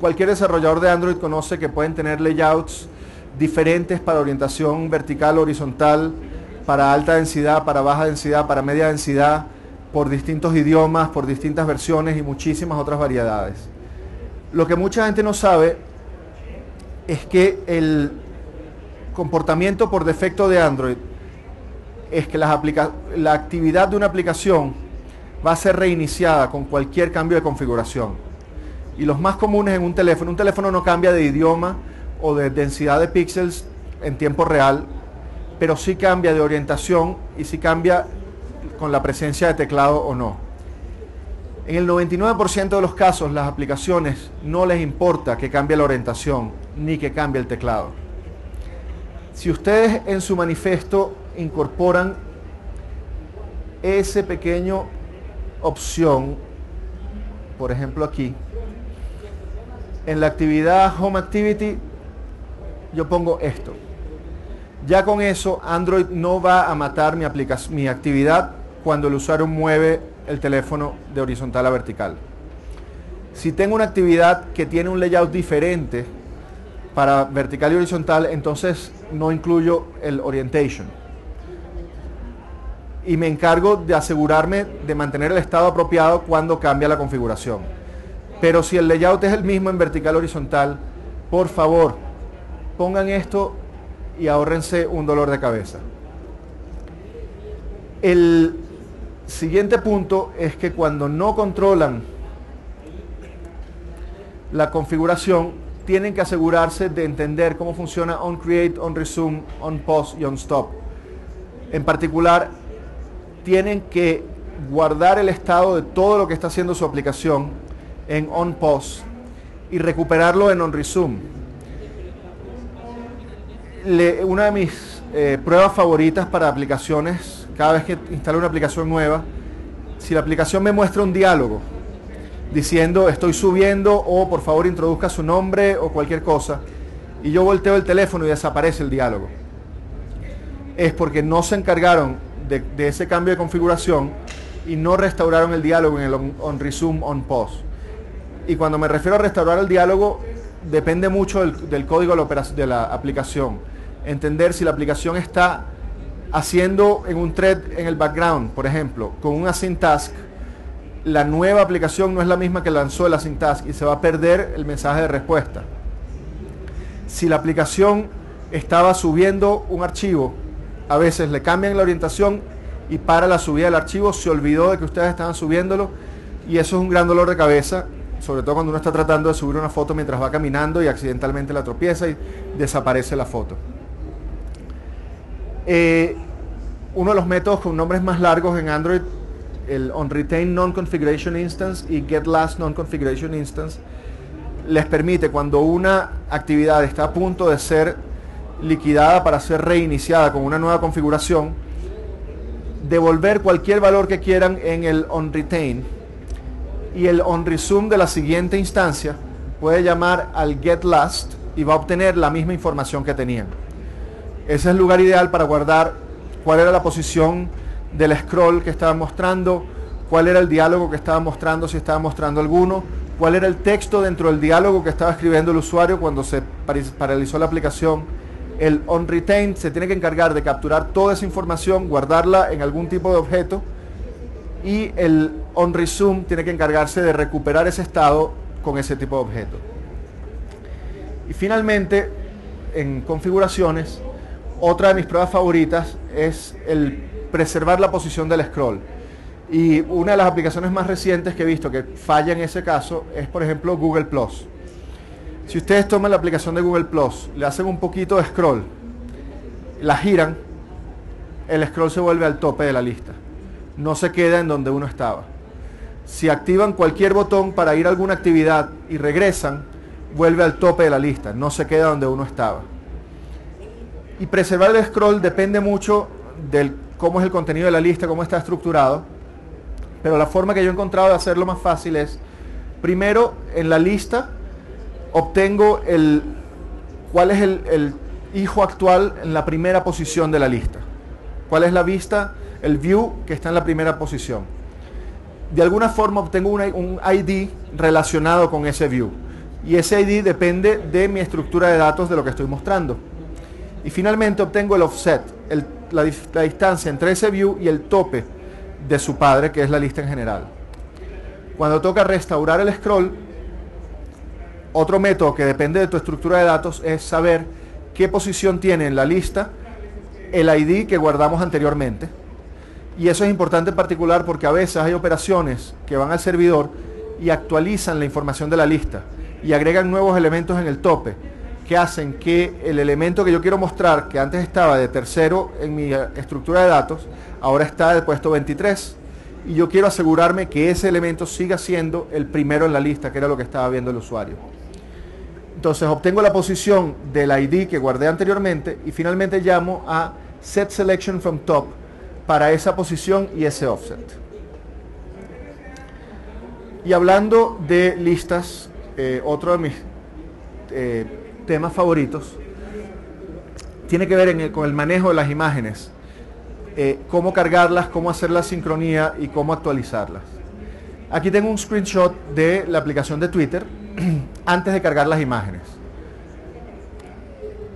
cualquier desarrollador de Android conoce que pueden tener layouts diferentes para orientación vertical, horizontal, para alta densidad, para baja densidad, para media densidad, por distintos idiomas, por distintas versiones y muchísimas otras variedades. Lo que mucha gente no sabe es que el comportamiento por defecto de Android es que la actividad de una aplicación va a ser reiniciada con cualquier cambio de configuración. Y los más comunes en un teléfono, un teléfono no cambia de idioma o de densidad de píxeles en tiempo real, pero sí cambia de orientación y sí cambia con la presencia de teclado o no. En el 99% de los casos las aplicaciones no les importa que cambie la orientación ni que cambie el teclado. Si ustedes en su manifiesto incorporan ese pequeño opción, por ejemplo aquí, en la actividad Home Activity, yo pongo esto. Ya con eso Android no va a matar mi, mi actividad cuando el usuario mueve el teléfono de horizontal a vertical. Si tengo una actividad que tiene un layout diferente para vertical y horizontal, entonces no incluyo el orientation. Y me encargo de asegurarme de mantener el estado apropiado cuando cambia la configuración. Pero si el layout es el mismo en vertical horizontal, por favor, pongan esto y ahórrense un dolor de cabeza. El siguiente punto es que cuando no controlan la configuración, tienen que asegurarse de entender cómo funciona onCreate, onResume, onPause y onStop. En particular, tienen que guardar el estado de todo lo que está haciendo su aplicación en onPause y recuperarlo en onResume. una de mis eh, pruebas favoritas para aplicaciones cada vez que instalo una aplicación nueva, si la aplicación me muestra un diálogo diciendo estoy subiendo o por favor introduzca su nombre o cualquier cosa, y yo volteo el teléfono y desaparece el diálogo, es porque no se encargaron de, ese cambio de configuración y no restauraron el diálogo en el on, resume on pause. Y cuando me refiero a restaurar el diálogo, depende mucho del, código de la aplicación. Entender si la aplicación está haciendo en un thread en el background, por ejemplo, con un async task, la nueva aplicación no es la misma que lanzó el async y se va a perder el mensaje de respuesta. Si la aplicación estaba subiendo un archivo, a veces le cambian la orientación y para la subida del archivo se olvidó de que ustedes estaban subiéndolo y eso es un gran dolor de cabeza, sobre todo cuando uno está tratando de subir una foto mientras va caminando y accidentalmente la tropieza y desaparece la foto. Eh, uno de los métodos con nombres más largos en Android, el onRetain Non-Configuration Instance y GetLast Non-Configuration Instance, les permite cuando una actividad está a punto de ser liquidada para ser reiniciada con una nueva configuración, devolver cualquier valor que quieran en el onRetain y el onResume de la siguiente instancia puede llamar al GetLast y va a obtener la misma información que tenían. Ese es el lugar ideal para guardar cuál era la posición del scroll que estaba mostrando, cuál era el diálogo que estaba mostrando, si estaba mostrando alguno, cuál era el texto dentro del diálogo que estaba escribiendo el usuario cuando se paralizó la aplicación. El onRetain se tiene que encargar de capturar toda esa información, guardarla en algún tipo de objeto y el onResume tiene que encargarse de recuperar ese estado con ese tipo de objeto. Y finalmente, en configuraciones, otra de mis pruebas favoritas es el preservar la posición del scroll. Y una de las aplicaciones más recientes que he visto que falla en ese caso es, por ejemplo, Google Plus. Si ustedes toman la aplicación de Google Plus, le hacen un poquito de scroll, la giran, el scroll se vuelve al tope de la lista. No se queda en donde uno estaba. Si activan cualquier botón para ir a alguna actividad y regresan, vuelve al tope de la lista. No se queda donde uno estaba. Y preservar el scroll depende mucho del cómo es el contenido de la lista, cómo está estructurado. Pero la forma que yo he encontrado de hacerlo más fácil es, primero en la lista obtengo el cuál es el, hijo actual en la primera posición de la lista. ¿Cuál es la vista, el view que está en la primera posición? De alguna forma obtengo un ID relacionado con ese view. Y ese ID depende de mi estructura de datos de lo que estoy mostrando. Y finalmente obtengo el offset, la, distancia entre ese view y el tope de su padre, que es la lista en general. Cuando toca restaurar el scroll, otro método que depende de tu estructura de datos es saber qué posición tiene en la lista el ID que guardamos anteriormente Y eso es importante en particular porque a veces hay operaciones que van al servidor y actualizan la información de la lista y agregan nuevos elementos en el tope que hacen que el elemento que yo quiero mostrar, que antes estaba de tercero en mi estructura de datos, ahora está de puesto 23 y yo quiero asegurarme que ese elemento siga siendo el primero en la lista, que era lo que estaba viendo el usuario. Entonces obtengo la posición del ID que guardé anteriormente y finalmente llamo a Set Selection from Top para esa posición y ese offset. Y hablando de listas, eh, otro de mis eh, temas favoritos tiene que ver con el manejo de las imágenes, eh, cómo cargarlas, cómo hacer la sincronía y cómo actualizarlas. Aquí tengo un screenshot de la aplicación de Twitter antes de cargar las imágenes.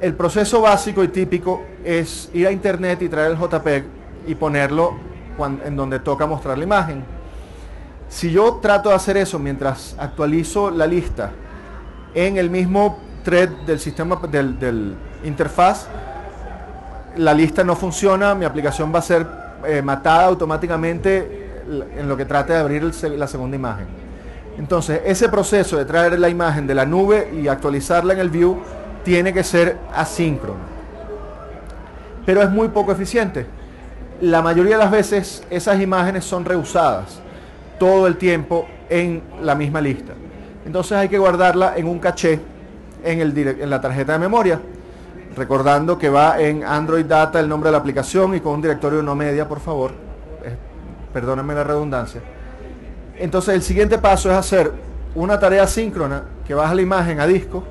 El proceso básico y típico es ir a internet y traer el JPEG y ponerlo en donde toca mostrar la imagen. Si yo trato de hacer eso mientras actualizo la lista en el mismo thread del sistema del, interfaz, la lista no funciona, mi aplicación va a ser eh, matada automáticamente en lo que trate de abrir la segunda imagen. Entonces, ese proceso de traer la imagen de la nube y actualizarla en el view tiene que ser asíncrono. Pero es muy poco eficiente. La mayoría de las veces esas imágenes son reusadas todo el tiempo en la misma lista. Entonces hay que guardarla en un caché en, la tarjeta de memoria, recordando que va en Android Data el nombre de la aplicación y con un directorio no media, por favor. Eh, perdónenme la redundancia. Entonces el siguiente paso es hacer una tarea síncrona que baja la imagen a disco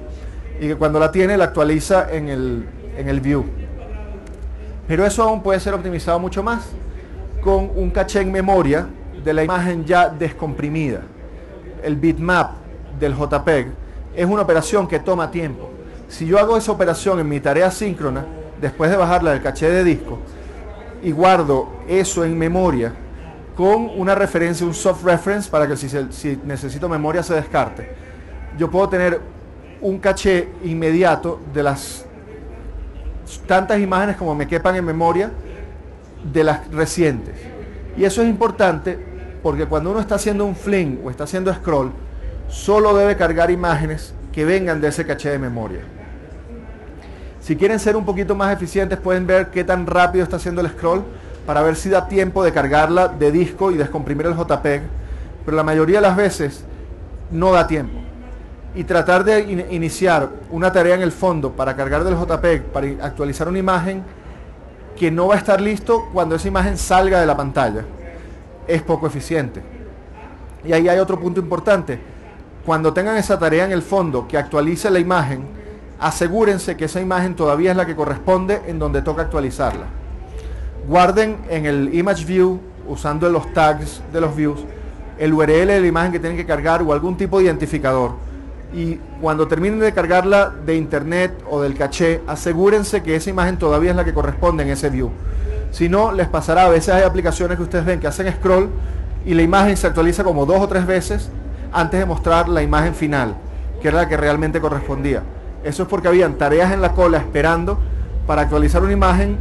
y que cuando la tiene la actualiza en el, en el view. Pero eso aún puede ser optimizado mucho más con un caché en memoria de la imagen ya descomprimida. El bitmap del JPEG es una operación que toma tiempo. Si yo hago esa operación en mi tarea síncrona, después de bajarla del caché de disco, y guardo eso en memoria con una referencia, un soft reference, para que si, si necesito memoria se descarte, yo puedo tener un caché inmediato de las tantas imágenes como me quepan en memoria de las recientes. Y eso es importante porque cuando uno está haciendo un fling o está haciendo scroll, solo debe cargar imágenes que vengan de ese caché de memoria. Si quieren ser un poquito más eficientes, pueden ver qué tan rápido está haciendo el scroll para ver si da tiempo de cargarla de disco y descomprimir el JPEG, pero la mayoría de las veces no da tiempo. Y tratar de iniciar una tarea en el fondo para cargar del JPEG, para actualizar una imagen que no va a estar listo cuando esa imagen salga de la pantalla, es poco eficiente. Y ahí hay otro punto importante cuando tengan esa tarea en el fondo que actualice la imagen, asegúrense que esa imagen todavía es la que corresponde en donde toca actualizarla. Guarden en el image view, usando los tags de los views, el URL de la imagen que tienen que cargar o algún tipo de identificador. Y cuando terminen de cargarla de internet o del caché, asegúrense que esa imagen todavía es la que corresponde en ese view. Si no, les pasará, a veces hay aplicaciones que ustedes ven que hacen scroll y la imagen se actualiza como dos o tres veces antes de mostrar la imagen final, que era la que realmente correspondía. Eso es porque habían tareas en la cola esperando para actualizar una imagen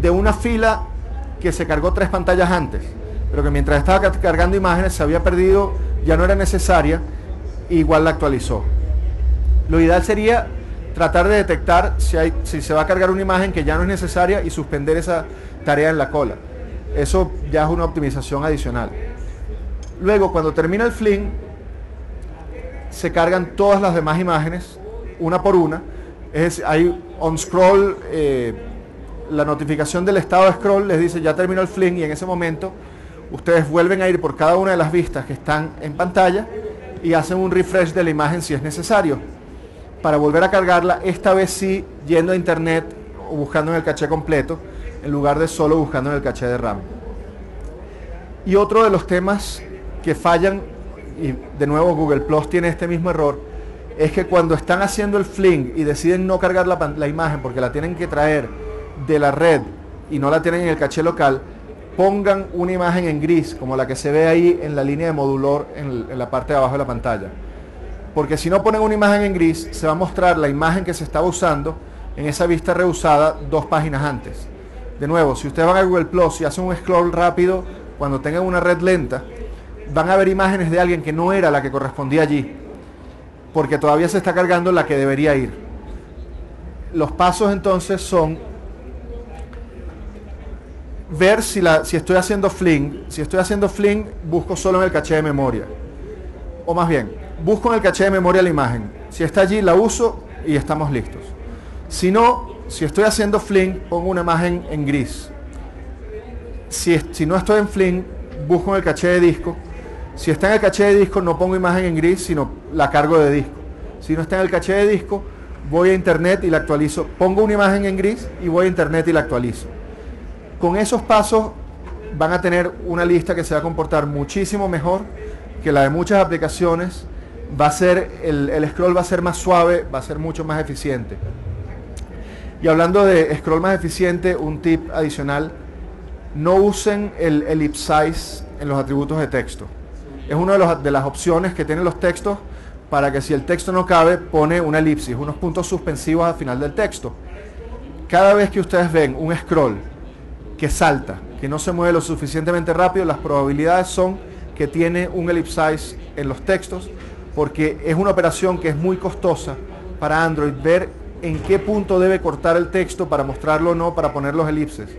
de una fila que se cargó tres pantallas antes, pero que mientras estaba cargando imágenes se había perdido, ya no era necesaria, igual la actualizó. Lo ideal sería tratar de detectar si, si se va a cargar una imagen que ya no es necesaria y suspender esa tarea en la cola. Eso ya es una optimización adicional. Luego, cuando termina el fling, se cargan todas las demás imágenes, una por una. Es hay on scroll, eh, la notificación del estado de scroll les dice ya terminó el fling y en ese momento ustedes vuelven a ir por cada una de las vistas que están en pantalla y hacen un refresh de la imagen si es necesario para volver a cargarla, esta vez sí yendo a internet o buscando en el caché completo en lugar de solo buscando en el caché de RAM. Y otro de los temas que fallan y de nuevo Google Plus tiene este mismo error, es que cuando están haciendo el fling y deciden no cargar la, imagen porque la tienen que traer de la red y no la tienen en el caché local, pongan una imagen en gris, como la que se ve ahí en la línea de modulor en, en la parte de abajo de la pantalla. Porque si no ponen una imagen en gris, se va a mostrar la imagen que se estaba usando en esa vista reusada dos páginas antes. De nuevo, si ustedes van a Google Plus y hacen un scroll rápido, cuando tengan una red lenta, van a ver imágenes de alguien que no era la que correspondía allí, porque todavía se está cargando la que debería ir. Los pasos entonces son ver si, la, si estoy haciendo fling. Si estoy haciendo fling, busco solo en el caché de memoria. O más bien, busco en el caché de memoria la imagen. Si está allí, la uso y estamos listos. Si no, si estoy haciendo fling, pongo una imagen en gris. Si, si no estoy en fling, busco en el caché de disco. Si está en el caché de disco, no pongo imagen en gris, sino la cargo de disco. Si no está en el caché de disco, voy a internet y la actualizo. Pongo una imagen en gris y voy a internet y la actualizo. Con esos pasos van a tener una lista que se va a comportar muchísimo mejor que la de muchas aplicaciones. Va a ser, el, el scroll va a ser más suave, va a ser mucho más eficiente. Y hablando de scroll más eficiente, un tip adicional, no usen el ellipsize en los atributos de texto. Es una de, las opciones que tienen los textos para que si el texto no cabe, pone una elipsis, unos puntos suspensivos al final del texto. Cada vez que ustedes ven un scroll que salta, que no se mueve lo suficientemente rápido, las probabilidades son que tiene un ellipsize en los textos, porque es una operación que es muy costosa para Android ver en qué punto debe cortar el texto para mostrarlo o no, para poner los elipses.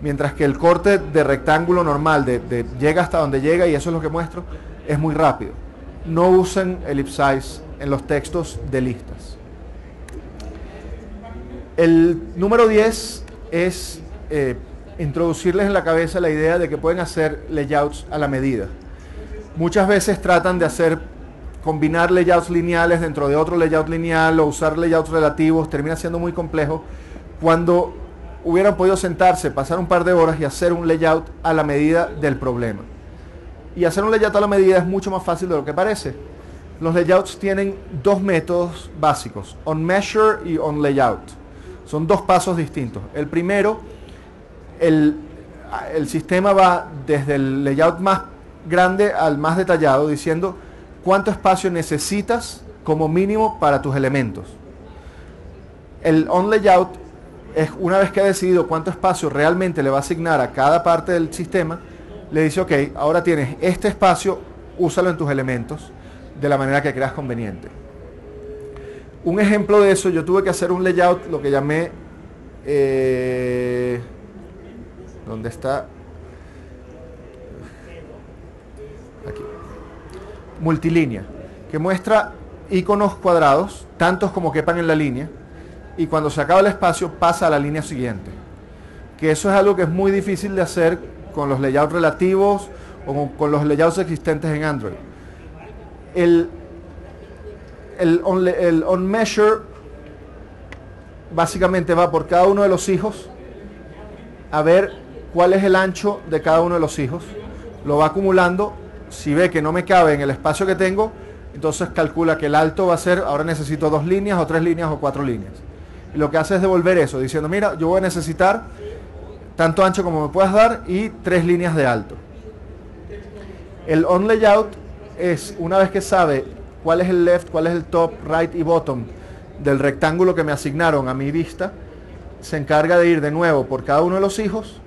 Mientras que el corte de rectángulo normal, de, llega hasta donde llega, y eso es lo que muestro, es muy rápido. No usen ellipsize en los textos de listas. El número 10 es eh, introducirles en la cabeza la idea de que pueden hacer layouts a la medida. Muchas veces tratan de hacer combinar layouts lineales dentro de otro layout lineal o usar layouts relativos, termina siendo muy complejo cuando hubieran podido sentarse, pasar un par de horas y hacer un layout a la medida del problema. Y hacer un layout a la medida es mucho más fácil de lo que parece. Los layouts tienen dos métodos básicos, on measure y on layout. Son dos pasos distintos. El primero el, sistema va desde el layout más grande al más detallado diciendo cuánto espacio necesitas como mínimo para tus elementos. El on layout es una vez que ha decidido cuánto espacio realmente le va a asignar a cada parte del sistema, le dice, ok, ahora tienes este espacio, úsalo en tus elementos de la manera que creas conveniente. Un ejemplo de eso, yo tuve que hacer un layout, lo que llamé eh, ¿Dónde está? Aquí. Multilínea, que muestra iconos cuadrados, tantos como quepan en la línea, y cuando se acaba el espacio pasa a la línea siguiente. Que eso es algo que es muy difícil de hacer con los layouts relativos o con los layouts existentes en Android. El, el, on, measure básicamente va por cada uno de los hijos a ver cuál es el ancho de cada uno de los hijos, lo va acumulando, si ve que no me cabe en el espacio que tengo, entonces calcula que el alto va a ser, ahora necesito dos líneas o tres líneas o cuatro líneas. Y lo que hace es devolver eso, diciendo, mira, yo voy a necesitar tanto ancho como me puedas dar y tres líneas de alto. El on layout es una vez que sabe cuál es el left, cuál es el top, right y bottom del rectángulo que me asignaron a mi vista, se encarga de ir de nuevo por cada uno de los hijos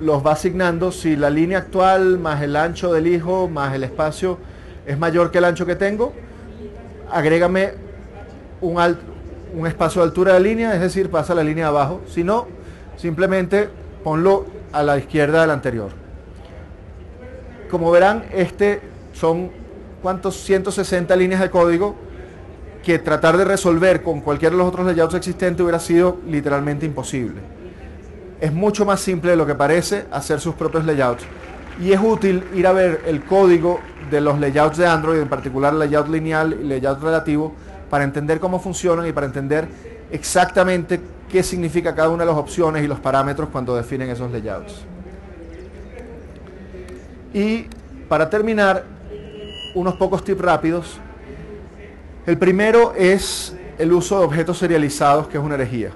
los va asignando si la línea actual más el ancho del hijo más el espacio es mayor que el ancho que tengo, agrégame un, un espacio de altura de línea, es decir, pasa la línea abajo. Si no, simplemente ponlo a la izquierda del anterior. Como verán, este son cuántos 160 líneas de código que tratar de resolver con cualquiera de los otros layouts existentes hubiera sido literalmente imposible es mucho más simple de lo que parece hacer sus propios layouts. Y es útil ir a ver el código de los layouts de Android, en particular layout lineal y layout relativo, para entender cómo funcionan y para entender exactamente qué significa cada una de las opciones y los parámetros cuando definen esos layouts. Y para terminar, unos pocos tips rápidos. El primero es el uso de objetos serializados, que es una herejía.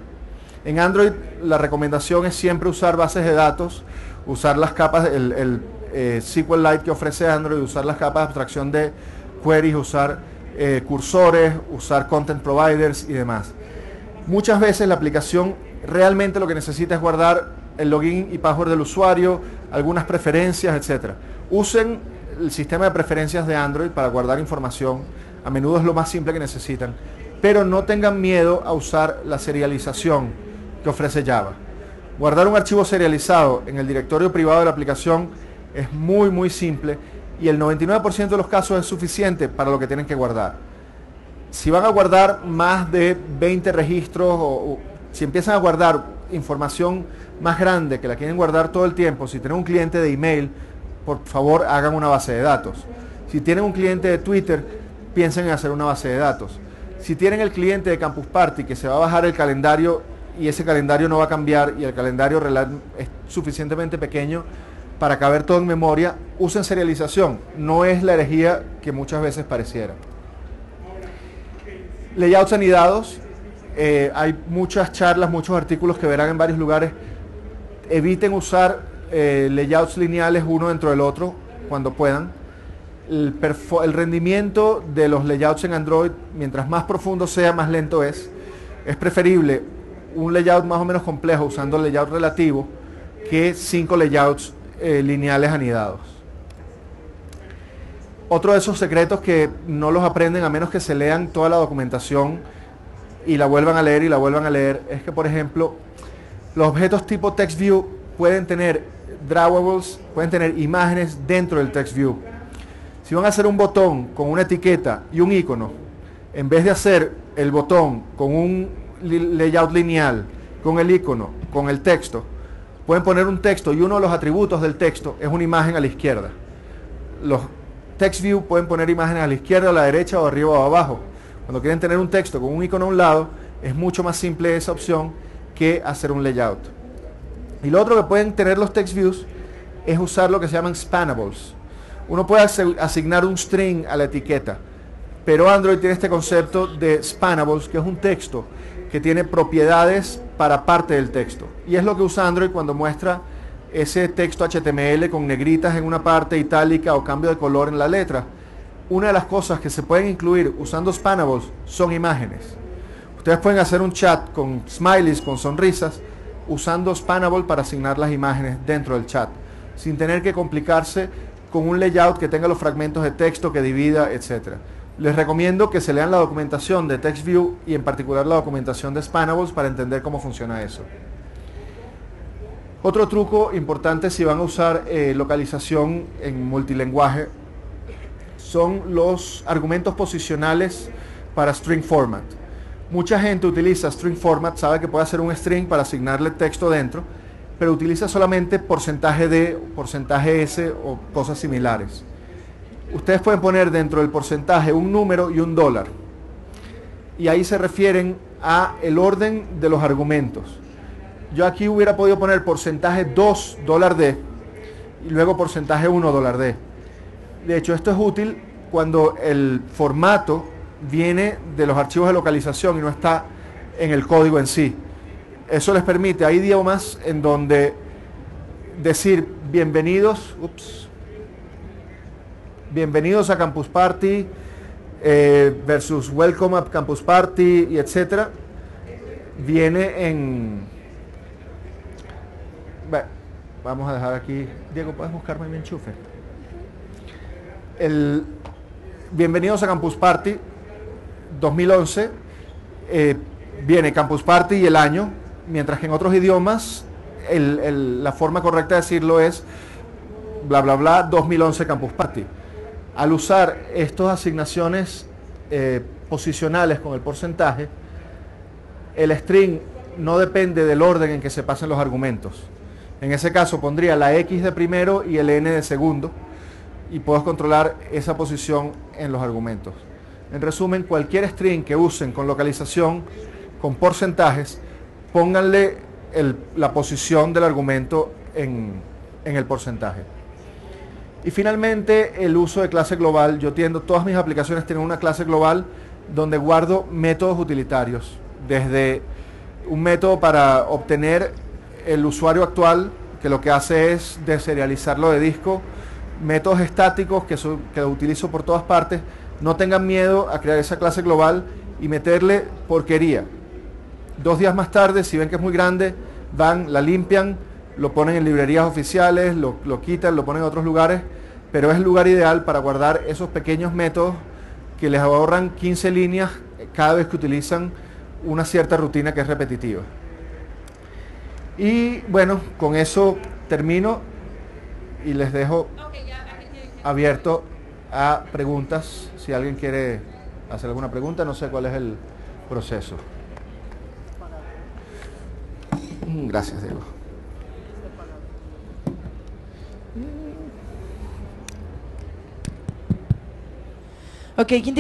En Android la recomendación es siempre usar bases de datos, usar las capas, el, el eh, SQLite que ofrece Android, usar las capas de abstracción de queries, usar eh, cursores, usar content providers y demás. Muchas veces la aplicación realmente lo que necesita es guardar el login y password del usuario, algunas preferencias, etc. Usen el sistema de preferencias de Android para guardar información. A menudo es lo más simple que necesitan. Pero no tengan miedo a usar la serialización que ofrece Java. Guardar un archivo serializado en el directorio privado de la aplicación es muy muy simple y el 99% de los casos es suficiente para lo que tienen que guardar. Si van a guardar más de 20 registros o, si empiezan a guardar información más grande que la quieren guardar todo el tiempo, si tienen un cliente de email, por favor hagan una base de datos. Si tienen un cliente de Twitter, piensen en hacer una base de datos. Si tienen el cliente de Campus Party que se va a bajar el calendario y ese calendario no va a cambiar y el calendario es suficientemente pequeño para caber todo en memoria, usen serialización. No es la herejía que muchas veces pareciera. Layouts anidados. Eh, hay muchas charlas, muchos artículos que verán en varios lugares. Eviten usar eh, layouts lineales uno dentro del otro cuando puedan. El, rendimiento de los layouts en Android, mientras más profundo sea, más lento es. Es preferible un layout más o menos complejo usando el layout relativo que cinco layouts eh, lineales anidados. Otro de esos secretos que no los aprenden a menos que se lean toda la documentación y la vuelvan a leer y la vuelvan a leer es que, por ejemplo, los objetos tipo TextView pueden tener drawables, pueden tener imágenes dentro del TextView. Si van a hacer un botón con una etiqueta y un icono, en vez de hacer el botón con un layout lineal, con el icono, con el texto, pueden poner un texto y uno de los atributos del texto es una imagen a la izquierda. Los text view pueden poner imágenes a la izquierda, a la derecha o arriba o abajo. Cuando quieren tener un texto con un icono a un lado, es mucho más simple esa opción que hacer un layout. Y lo otro que pueden tener los text views es usar lo que se llaman spanables. Uno puede asignar un string a la etiqueta, pero Android tiene este concepto de spanables, que es un texto que tiene propiedades para parte del texto. Y es lo que usa Android cuando muestra ese texto HTML con negritas en una parte itálica o cambio de color en la letra. Una de las cosas que se pueden incluir usando Spanables son imágenes. Ustedes pueden hacer un chat con smileys, con sonrisas, usando Spanable para asignar las imágenes dentro del chat, sin tener que complicarse con un layout que tenga los fragmentos de texto que divida, etcétera. Les recomiendo que se lean la documentación de TextView y en particular la documentación de Spanables para entender cómo funciona eso. Otro truco importante si van a usar eh, localización en multilenguaje son los argumentos posicionales para string format. Mucha gente utiliza string format, sabe que puede hacer un string para asignarle texto dentro, pero utiliza solamente porcentaje de, porcentaje S o cosas similares ustedes pueden poner dentro del porcentaje un número y un dólar. Y ahí se refieren a el orden de los argumentos. Yo aquí hubiera podido poner porcentaje 2 dólar D y luego porcentaje 1 dólar D. De hecho, esto es útil cuando el formato viene de los archivos de localización y no está en el código en sí. Eso les permite, hay idiomas en donde decir bienvenidos, ups, bienvenidos a Campus Party eh, versus Welcome a Campus Party y etcétera, viene en... Vamos a dejar aquí... Diego, ¿puedes buscarme mi enchufe? El Bienvenidos a Campus Party 2011 eh, viene Campus Party y el año, mientras que en otros idiomas la forma correcta de decirlo es bla bla bla 2011 Campus Party al usar estas asignaciones eh, posicionales con el porcentaje, el string no depende del orden en que se pasen los argumentos. En ese caso pondría la X de primero y el N de segundo y puedo controlar esa posición en los argumentos. En resumen, cualquier string que usen con localización, con porcentajes, pónganle la posición del argumento en el porcentaje. Y finalmente el uso de clase global. Yo tiendo, todas mis aplicaciones tienen una clase global donde guardo métodos utilitarios. Desde un método para obtener el usuario actual, que lo que hace es deserializarlo de disco, métodos estáticos que, que utilizo por todas partes. No tengan miedo a crear esa clase global y meterle porquería. Dos días más tarde, si ven que es muy grande, van, la limpian, lo ponen en librerías oficiales, lo, lo quitan, lo ponen en otros lugares, pero es el lugar ideal para guardar esos pequeños métodos que les ahorran 15 líneas cada vez que utilizan una cierta rutina que es repetitiva. Y bueno, con eso termino y les dejo abierto a preguntas. Si alguien quiere hacer alguna pregunta, no sé cuál es el proceso. Gracias, Diego. Ok, ¿quién tiene